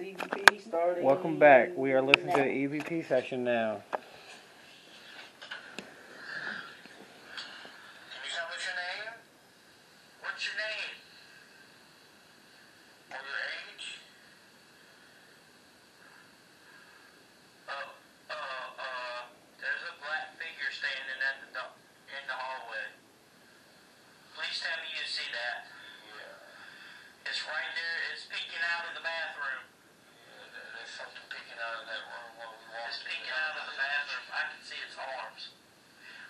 EVP starting. Welcome back. We are listening to the EVP session now. Can you tell us your name? What's your name? Or your age? Oh, uh, uh, there's a black figure standing at the do- in the hallway. Please tell me you see that. Yeah. It's right there. It's peeking out of the bathroom. Yeah, there's something peeking out of that room when we walk. It's peeking out of the bathroom. I can see its arms.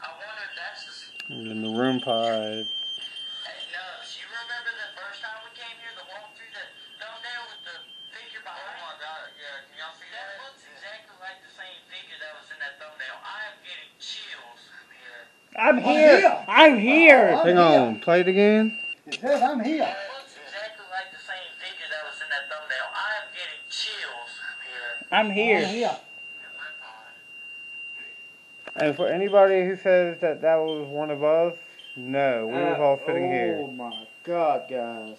I wonder if that's the In the room pod. Hey, Nubz, you remember the first time we came here, the walk through the thumbnail with the figure behind? Oh my god, yeah, can y'all see that? That looks exactly like the same figure that was in that thumbnail. I am getting chills here. I'm here. I'm here. Oh, I'm Hang here. on. Play it again. It says I'm here. That looks exactly like the same figure that was in that thumbnail. I am here. I'm here. And for anybody who says that that was one of us, no, we was uh, all sitting oh here. Oh my god, guys.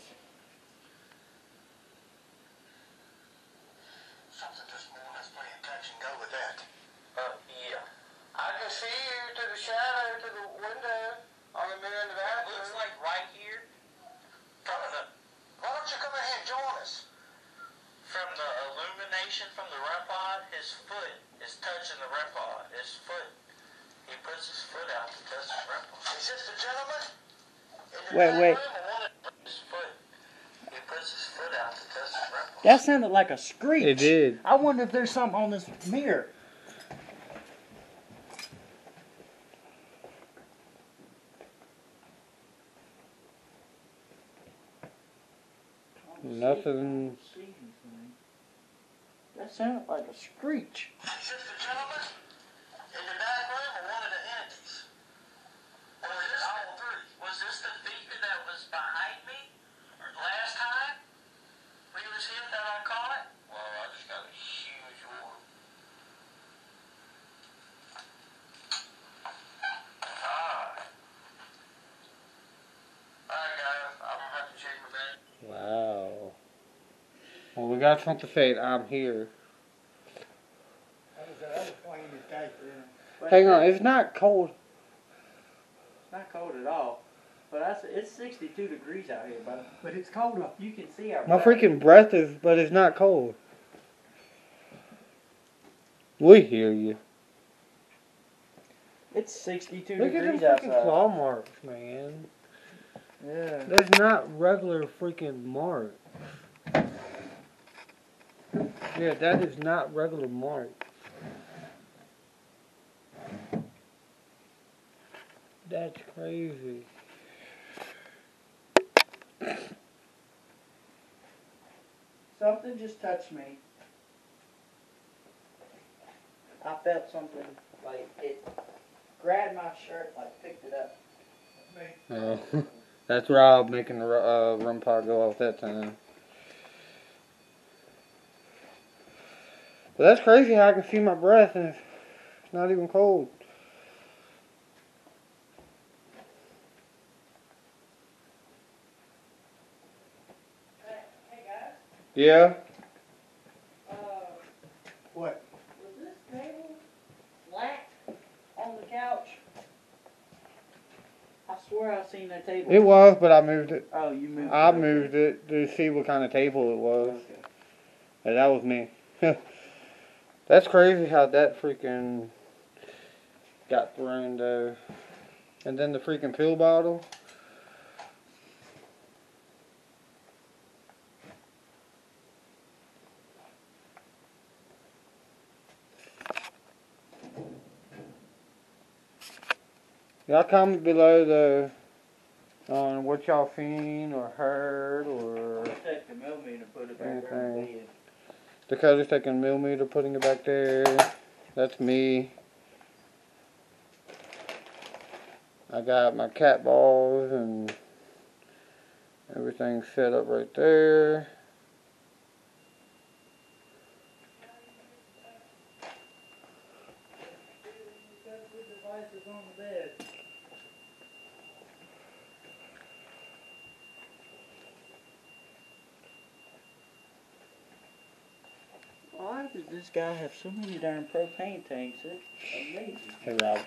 Something this morning that's playing touch and go with that. Uh, yeah. I can see you to the shadow, to the window, on the mirror in the bathroom. It looks like right here. From the, why don't you come in here and join us? From the illumination from the REM pod, his foot is touching the REM pod. His foot. He puts his foot out to touch the REM pod. Is this the gentleman? In the Wait, back wait. room, or one of his foot? He puts his foot out to touch the REM pod. That sounded like a screech. It did. I wonder if there's something on this mirror. Nothing. That sounded like a screech. Is this the gentleman in the back room or one of the entities? Or was this all three? Was this the figure that was behind me last time we was here that I caught? Well, I just got a huge orb. Alright. Alright guys, I'm gonna have to check my bag. Wow. Got something to say. I'm here. That was the other plane that died there. But Hang on. It's not cold. It's not cold at all. But I, it's 62 degrees out here, but But it's colder. you can see our My breath. freaking breath is, but it's not cold. We hear you. It's 62 Look at them degrees freaking outside. claw marks, man. Yeah. That's not regular freaking mark. Yeah, that is not regular mark. That's crazy. Something just touched me. I felt something like it grabbed my shirt, like picked it up. Oh, that's Rob making the uh, REM pod go off that time. But that's crazy how I can see my breath and it's not even cold. Hey, hey guys, Yeah? uh, What? was this table flat on the couch? I swear I seen that table. It was, but I moved it. Oh, you moved. I it. moved it to see what kind of table it was. Okay. And that was me. That's crazy how that freaking got thrown though. And then the freaking pill bottle. Y'all comment below the on what y'all seen or heard or Take the bed. Dakota's taking millimeter, putting it back there. That's me. I got my cat balls and everything set up right there. Devices on the bed. Why does this guy have so many darn propane tanks? It's amazing. Hey Rob,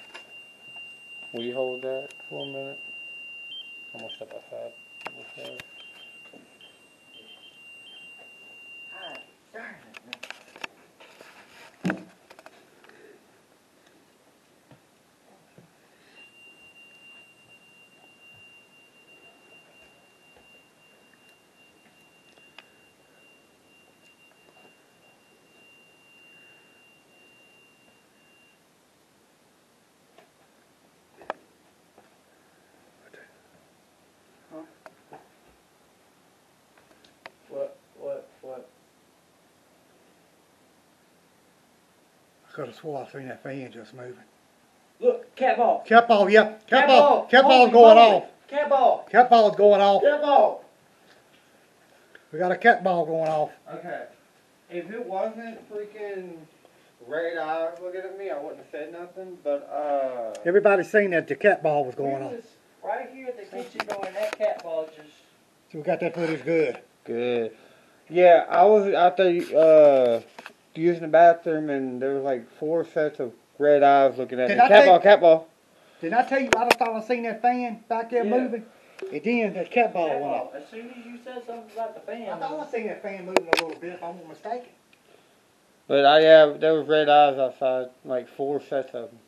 will you hold that for a minute? I'm gonna step outside. outside. God darn it, man. What, what, what? I could have swore I seen that fan just moving. Look, cat ball. Cat ball, yep. Cat Cat ball. ball. Cat ball's going moly. off. Cat ball. Cat ball's going off. Cat ball. We got a cat ball going off. Okay. If it wasn't freaking red eyes looking at me, I wouldn't have said nothing. But uh, Everybody seen that the cat ball was going We off. was right here at the kitchen door, and that cat ball just. So we got that footage good. good. Yeah, I was out there uh using the bathroom, and there was like four sets of red eyes looking at Did me. I Cat take- ball, cat ball. Didn't I tell you I just thought I seen that fan back there Yeah. moving? And then that cat ball cat went off. As soon as you said something about the fan, I thought I seen that fan moving a little bit if I'm not mistaken. But I yeah, there was red eyes outside, like four sets of them.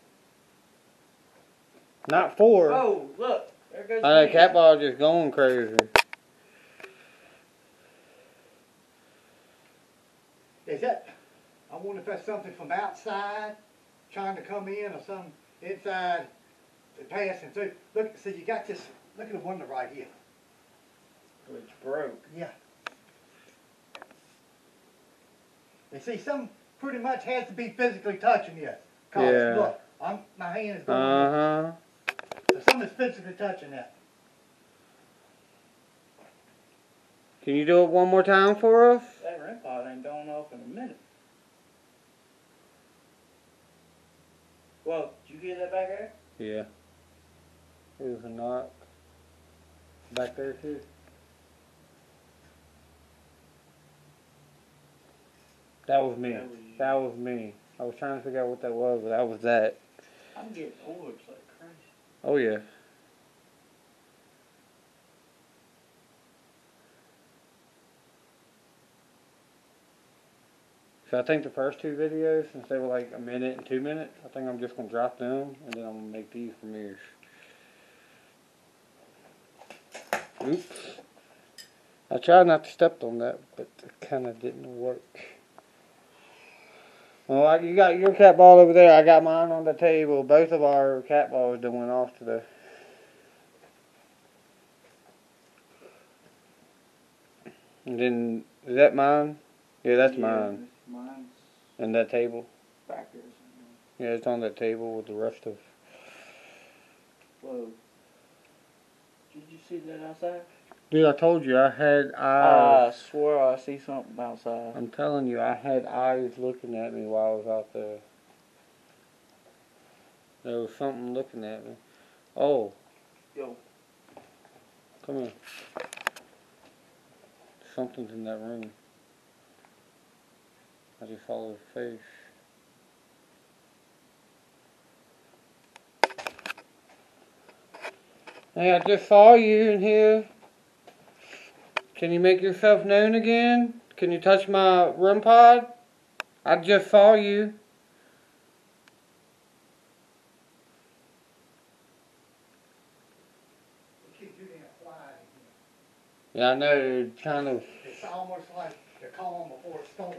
Not four. oh look, there goes. I know the cat ball just going crazy. Is that, I wonder if that's something from outside trying to come in or something inside passing through. Look, see, you got this, look at the window right here. Which broke. Yeah. You see, some pretty much has to be physically touching this. Cause Yeah. look, I'm, my hand is going, Uh huh. so something's physically touching that. Can you do it one more time for us? That REM pod ain't going off in a minute. Well, did you hear that back there? Yeah. It was a knock. Back there too. That was me. That was- That was me. I was trying to figure out what that was, but that was that. I'm getting orbs like crazy. Oh yeah. So I think the first two videos, since they were like a minute and two minutes, I think I'm just gonna drop them and then I'm gonna make these premieres. Oops. I tried not to step on that, but it kinda didn't work. Well, I, you got your cat ball over there. I got mine on the table. Both of our cat balls done went off today. And then is that mine? Yeah, that's Yeah, mine. Mine's And that table. back there. Yeah, it's on that table with the rest of. Whoa. Did you see that outside? Dude, I told you I had I eyes. swear I see something outside. I'm telling you, I had eyes looking at me while I was out there. There was something looking at me. Oh. Yo. Come here. Something's in that room. I just saw his face. Hey, I just saw you in here. Can you make yourself known again? Can you touch my REM pod? I just saw you. Yeah, I know. Kind of, It's almost like the calm before a storm.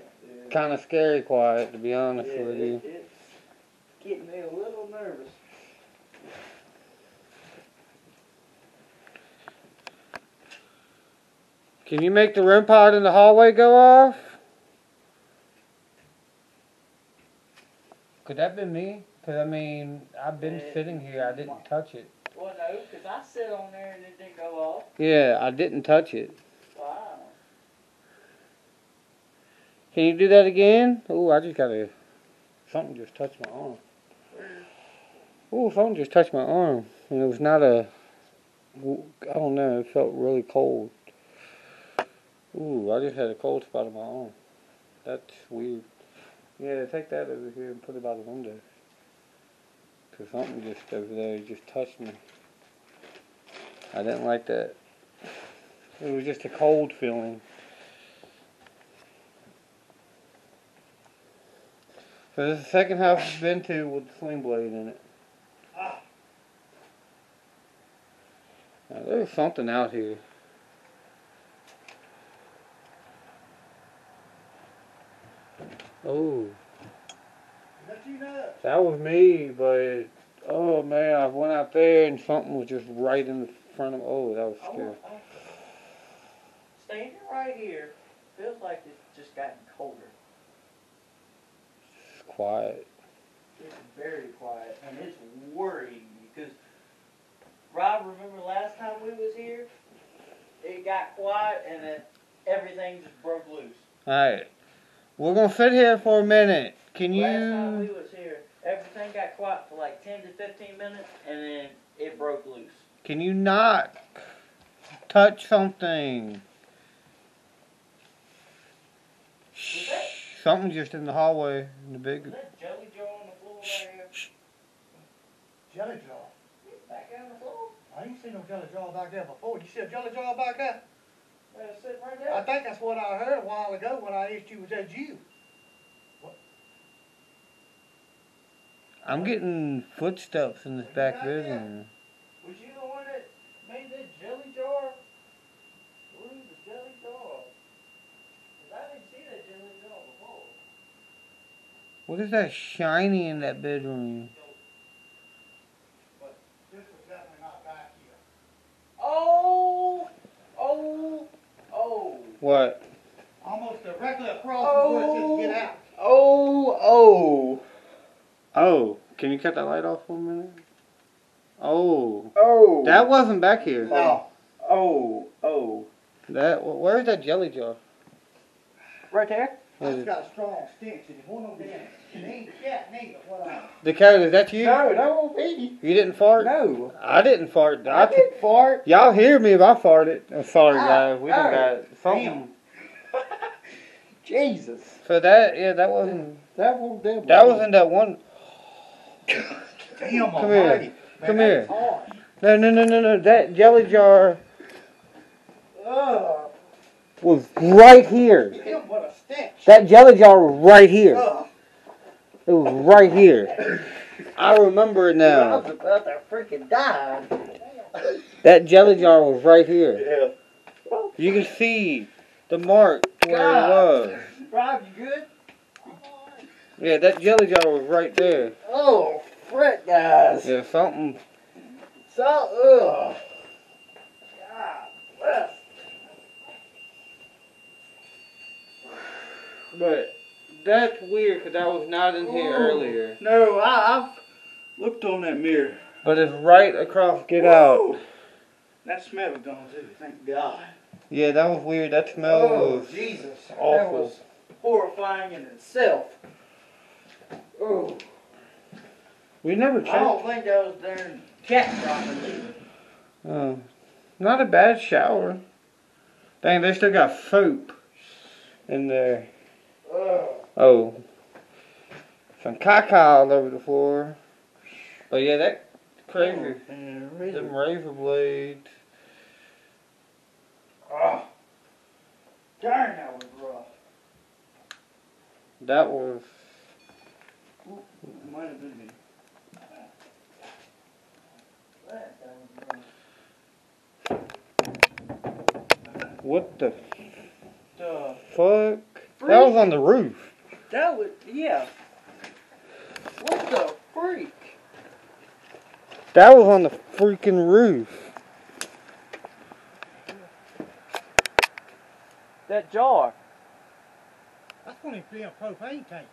Kind of scary quiet, to be honest Yeah, with you. it, it's getting me a little nervous. Can you make the REM pod in the hallway go off? Could that be me? Cause I mean, I've been sitting here. I didn't touch it. Well, no, because I sit on there and it didn't go off. Yeah, I didn't touch it. Wow. Can you do that again? Oh, I just gotta. Something just touched my arm. Oh, something just touched my arm, and it was not a. I don't know. It felt really cold. Ooh, I just had a cold spot on my arm. That's weird. Yeah, take that over here and put it by the window. Cause something just over there just touched me. I didn't like that. It was just a cold feeling. So this is the second house I've been to with the sling blade in it. Now, there's something out here. Oh. Let you know. That was me, but oh man, I went out there and something was just right in the front of. me. Oh, that was scary. Standing right here, feels like it's just gotten colder. It's quiet. It's very quiet, and it's worrying me because Rob, remember last time we was here? It got quiet, and then everything just broke loose. All right, we're gonna sit here for a minute. Can you Last time we was here, everything got quiet for like ten to fifteen minutes, and then it broke loose. Can you not touch something? Shh. Something just in the hallway in the Is big. that jelly jar on the floor right here? Jelly jar. Back on the floor? I ain't seen no jelly jar back there before. You see a jelly jar back there? Uh, sitting right I think that's what I heard a while ago when I asked you, was that you? I'm getting footsteps in this back Right there. bedroom. Was you the one that made that jelly jar? Where's the jelly jar? 'Cause I didn't see that jelly jar before. What is that shiny in that bedroom? This was definitely not back here. Oh, oh, oh, What? Almost directly across where it get oh, out. oh, oh, Oh, can you cut that light off for a minute? Oh, oh. that wasn't back here. No. Oh, oh. That where's that jelly jar? Right there? That's got a strong stench in it. One of them, ain't cat neither. What I, Dakota, is that you? No, that won't be. You didn't fart? No. I didn't fart. I didn't fart. Y'all hear me if I farted. I'm sorry, guys. We done got something. Jesus. So that yeah, that wasn't. That won't do. That wasn't that one. damn Come here. almighty. Man, Come here. here. harsh. No, no, no, no, no. That jelly jar Ugh. Was right here. Damn, what a stench. That jelly jar was right here. Ugh. It was right here. I remember it now. I was about to freaking die. That jelly jar was right here. Yeah. You can see the mark where it was. Rob, you good? Yeah, that jelly jar was right there. Oh, frick, guys. Yeah, something. So, ugh. God bless. But that's weird because I was not in here Ooh. earlier. No, I, I've looked on that mirror. But it's right across. Get out. That smell was gone too, thank God. Yeah, that was weird. That smell Oh, was Jesus. That awful. was horrifying in itself. Oh, We never I checked. don't think that was darn cat dropping. Oh, not a bad shower. Dang, they still got soap in there. Ugh. Oh, some caca all over the floor. But yeah, that crazy. Oh, man, Them razor blades. Oh. Darn, that was rough. That was. Might have been me. That, that was rough. What the The fuck? That was on the roof. That was, yeah. What the freak? That was on the freaking roof. That jar. That's one of them propane tanks.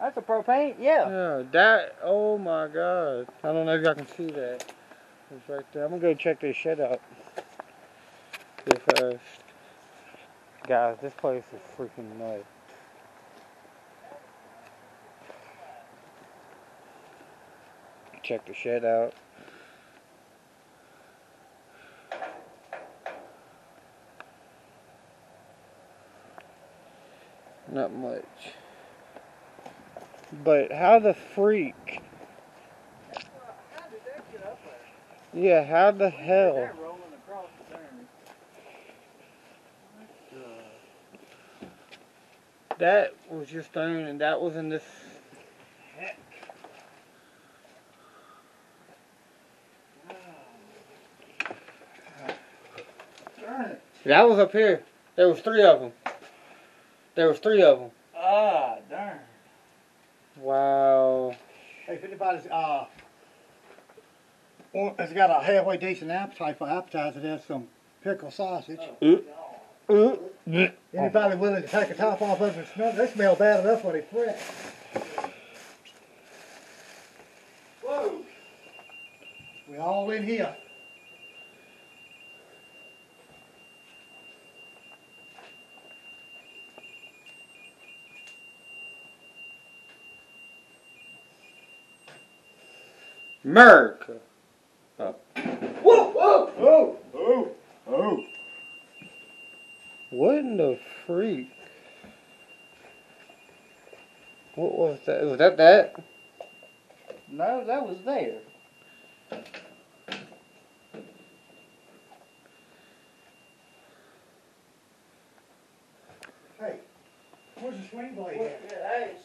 That's a propane, yeah. Yeah, that. Oh my god. I don't know if y'all can see that. It's right there. I'm gonna go check this shit out. Real fast. Uh, Guys, this place is freaking nuts. Check the shed out. Not much. but how the freak? Yeah, how the hell? That was just thrown, and that was in this. Darn it. That was up here. There was three of them. There was three of them. Ah, darn. Wow. Hey, if anybody's, uh, want- has got a halfway decent appetite for appetizer, there's some pickle sausage. Uh, uh. Anybody willing to take the top off of it? Smell, they smell bad enough when they fresh. Whoa. We all in here. America. Whoa, whoa. whoa, whoa, whoa. What in the freak? What was that? Was that that? No, that was there. Hey, where's the swing blade Yeah, at? that is,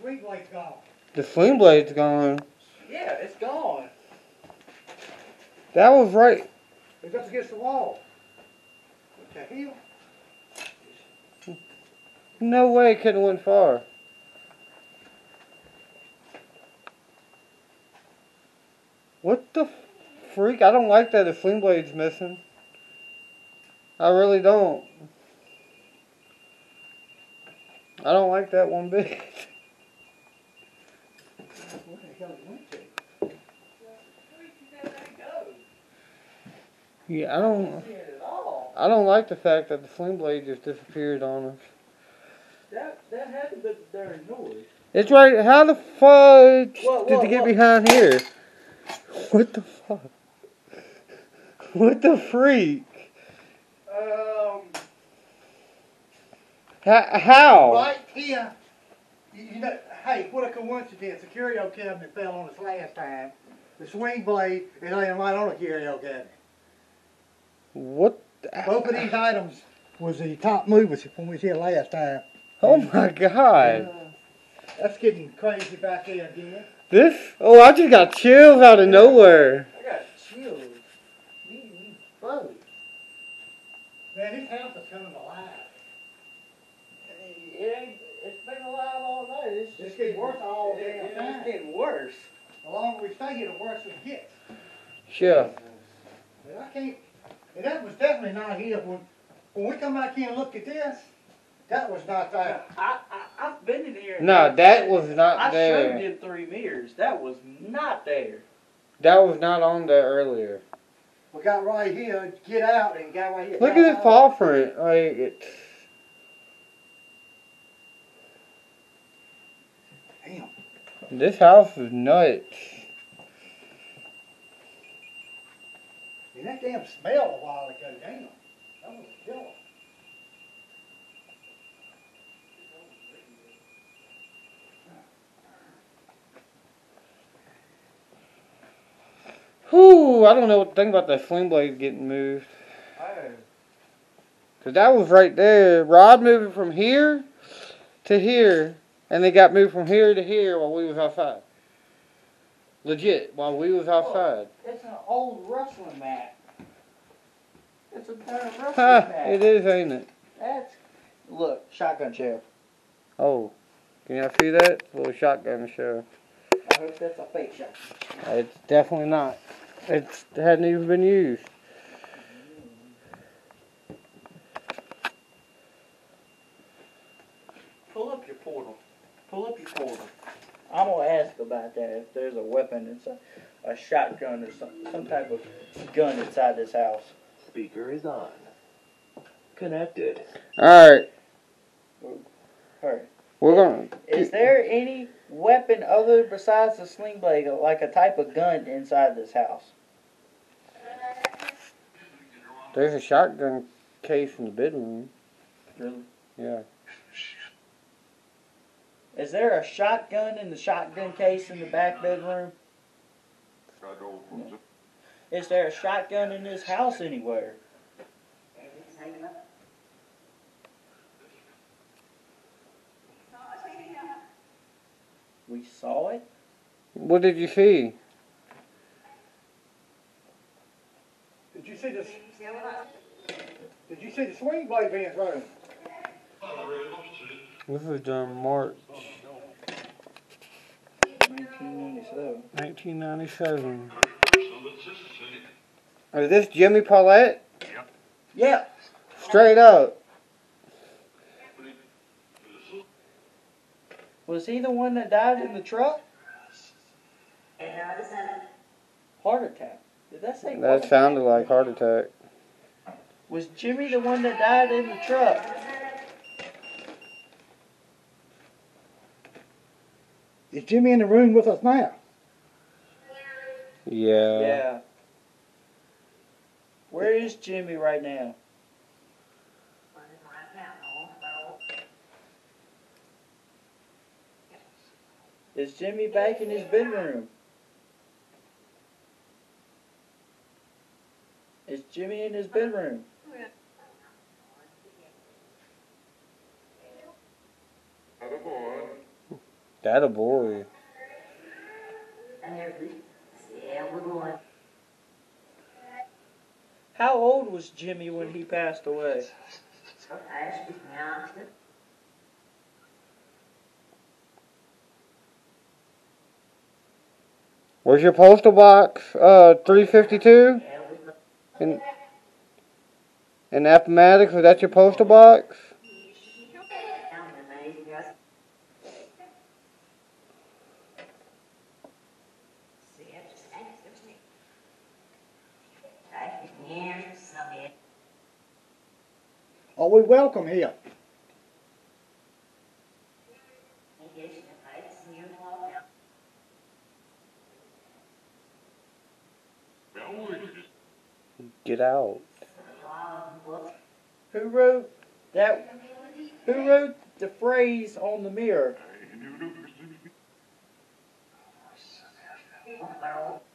Swing blade's gone. The swing blade's gone. yeah, it's gone. That was right. It's up against the wall. What the hell? No way it couldn't went far. What the freak? I don't like that the sling blade's missing. I really don't. I don't like that one bit. Where the hell it went to? Yeah, I don't. See it at all. I don't like the fact that the sling blade just disappeared on us. That, that had to be the darn noise. It's right. How the fudge What, did what, you get what? behind here? What the fuck? What the freak? Um, How? how? Right here. You, you know, hey, what a coincidence. The curio cabinet fell on us last time. The swing blade is laying right on the curio cabinet. What? Both of these items was the top movers when we was here last time. Oh my god! That's getting crazy back there again. This? Oh, I just got chills out of nowhere. I got chills. Me, me both. Man, this house is coming alive. It ain't, it's been alive all night. It's, It's just getting worse all it- damn it- time. It's getting worse. The longer we stay here, the worse it gets. Sure. And I can't, and that was definitely not here when, when we come back here and look at this, that was not there. I, I, I've been in here. No, I- that was not there. I showed there. them three mirrors. That was not there. That was not on there earlier. We got right here, get out and got right here. Look at this out. paw print. Like it's. Damn. This house is nuts. And that damn smell a while ago, damn. That was a killer. Whew, I don't know what to think about that sling blade getting moved. Cause that was right there. Rod moving from here to here, and they got moved from here to here while we was outside. Legit, while we was outside. It's an old wrestling mat. It's a darn wrestling Ha, mat. it is, ain't it? That's look shotgun shell. Oh, can y'all see that? little shotgun show. I hope that's a fake shot. Uh, it's definitely not. It's, it hadn't even been used. Pull up your portal. Pull up your portal. I'm gonna ask about that. If there's a weapon inside, a shotgun or some some type of gun inside this house. Speaker is on. Connected. Alright, Hurry. we're gonna. Is there any weapon other besides the sling blade, like a type of gun inside this house? There's a shotgun case in the bedroom. Really? Yeah. Is there a shotgun in the shotgun case in the back bedroom? Is there a shotgun in this house anywhere? We saw it. What did you see? Did you see this? Did you see the swing blade being thrown? This was done March 1997. 1997. Is this Jimmy Paulette? Yep. Yeah. Straight up. Was he the one that died in the truck? Heart attack. Did that say? heart That attack? sounded like heart attack. Was Jimmy the one that died in the truck? Is Jimmy in the room with us now? Yeah. Yeah. Where is Jimmy right now? Is Jimmy back in his bedroom? Is Jimmy in his bedroom? That a boy. How old was Jimmy when he passed away? Where's your postal box? Uh, 352? In, in Appomattox, was that your postal box? Are we welcome here? Get out. Who wrote that? Who wrote the phrase on the mirror?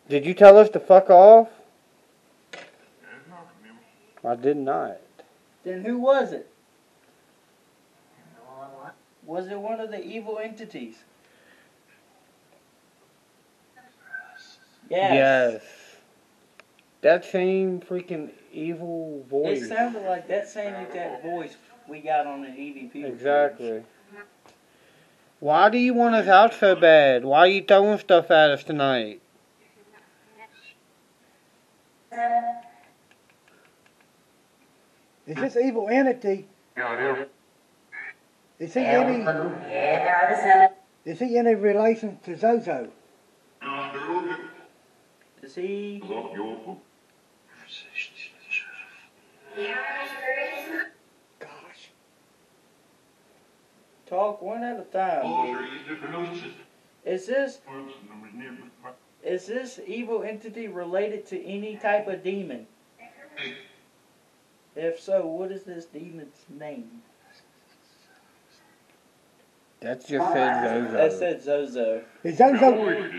Did you tell us to fuck off? I did not. Then who was it? Was it one of the evil entities? Yes. Yes. That same freaking evil voice. It sounded like that same exact voice we got on the EVP. Exactly. Why do you want us out so bad? Why are you throwing stuff at us tonight? Is this evil entity? Is he any? Is he any relation to Zozo? Is he? Gosh. Talk one at a time. dude. Is this is this evil entity related to any type of demon? If so, what is this demon's name? That's your friend Zozo. That said Zozo. Is Zozo?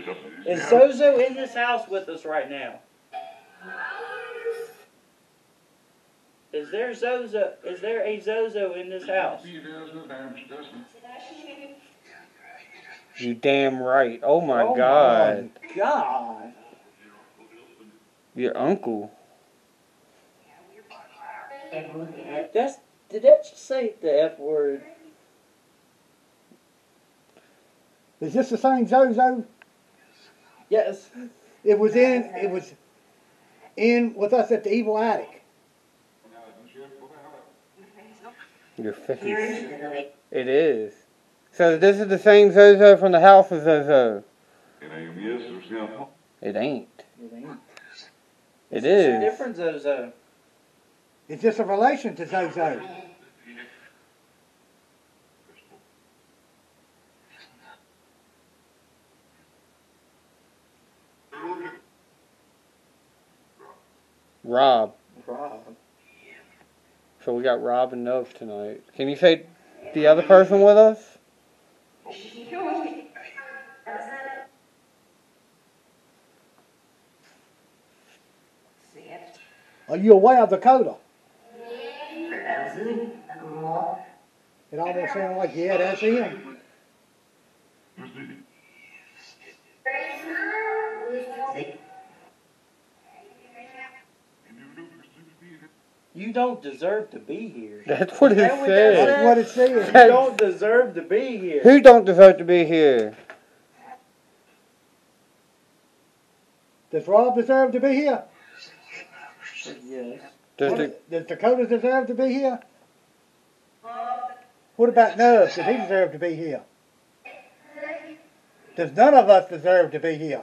Is Zozo in this house with us right now? Is there Zozo? Is there a Zozo in this house? You damn right. Oh my Oh my god. God. Your uncle. That's did that just say the F word? Is this the same Zozo? Yes. It was in. It was in with us at the evil attic. Your face. It is. So this is the same Zozo from the house of Zozo. It ain't. It ain't. It It's a different Zozo. Is this a relation to Zoe? Rob. Rob. So we got Rob and Nov tonight. Can you say the other person with us? Are you away of Dakota? It almost sounds like, yeah, that's him. You don't deserve to be here. That's what it Is that what that said. That's what it says. You don't deserve to be here. Who don't deserve to be here? Does Rob deserve to be here? Yes. Does What- the, Does Dakota deserve to be here? What about Nubz? Does he deserve to be here? Does none of us deserve to be here?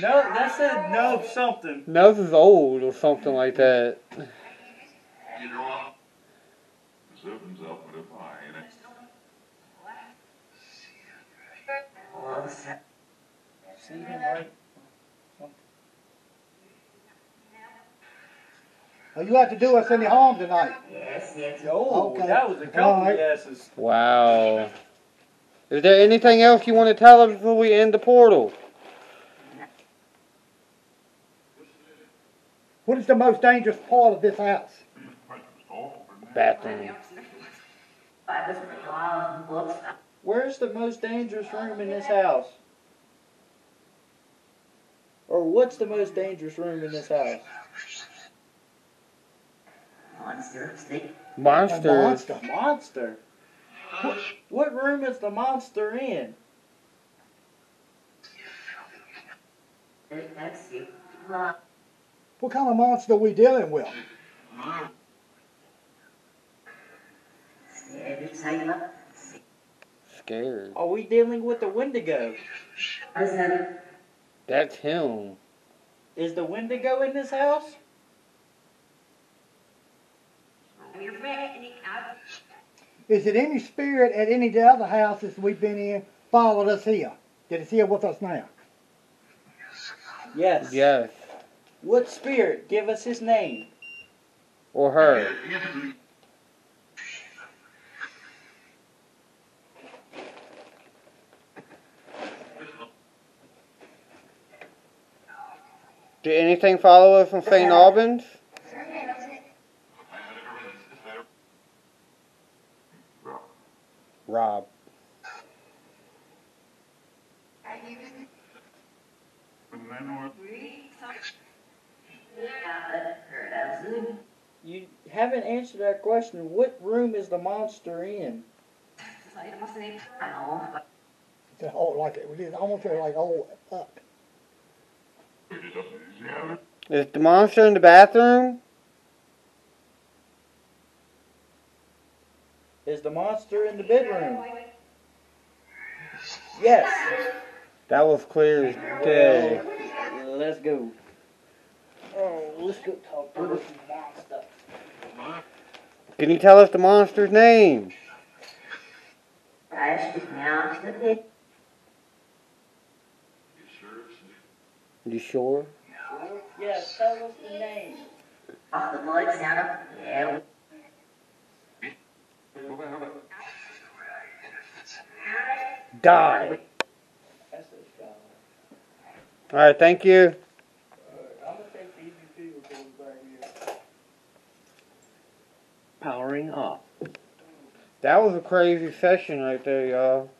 No, that said no something. Nose is old or something like that. See him right? Oh, you have to do us any harm tonight. Yes, Oh, Okay. that was a couple All right. yeses. Wow. Is there anything else you want to tell us before we end the portal? What is the most dangerous part of this house? Bathroom. Where's the most dangerous room in this house? Or what's the most dangerous room in this house? A Monsters. monster. Monster. What, what room is the monster in? What kind of monster are we dealing with? Scared. Are we dealing with the Wendigo? That's him. Is the Wendigo in this house? Is it any spirit at any of the other houses we've been in followed us here? That is here with us now? Yes. Yes. What spirit? Give us his name. Or her. Did anything follow us from St. Albans? Rob. You haven't answered that question. What room is the monster in? It's all like it was almost like old up. Is the monster in the bathroom? Is the monster in the bedroom? Yes. That was clear as day. Well, let's go. Oh, let's go talk to this monster. Can you tell us the monster's name? I should now. You sure? Yes, tell us the name. Die. That's a shot. Alright, thank you. I'm gonna take the EVP recording back here. Powering off. That was a crazy session right there, y'all.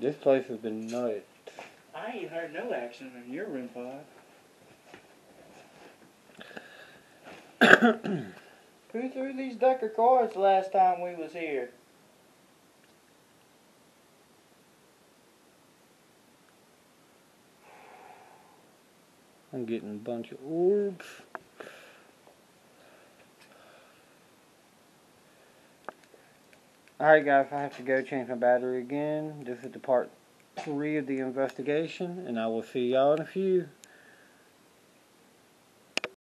This place has been nuts. I ain't heard no action in your REM pod. Who threw these Decker cards last time we was here? I'm getting a bunch of orbs. Alright guys, I have to go change my battery again. This is the part three of the investigation, and I will see y'all in a few.